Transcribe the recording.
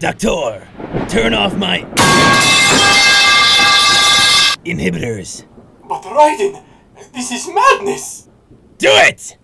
Doctor, turn off my inhibitors. But Raiden, this is madness! Do it!